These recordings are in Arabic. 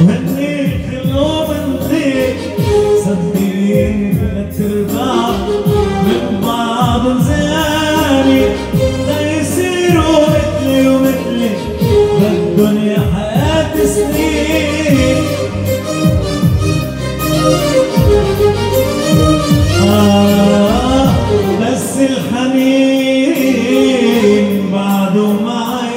وهنيك اليوم انت صدقيني ثلاث ارباع من بعض مزاني لا يصيروا مثلي ومثلك بالدنيا حياتي سنين آه بس الحنين بعده معي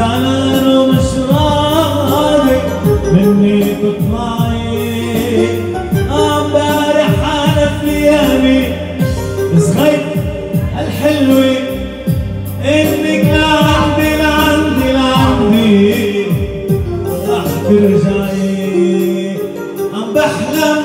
زعلان ومش راضي مني تطلعي أمبارح أنا في ايامي صغير الحلوه انك لعندي لعندي لعندي راح ترجعي عم بحلم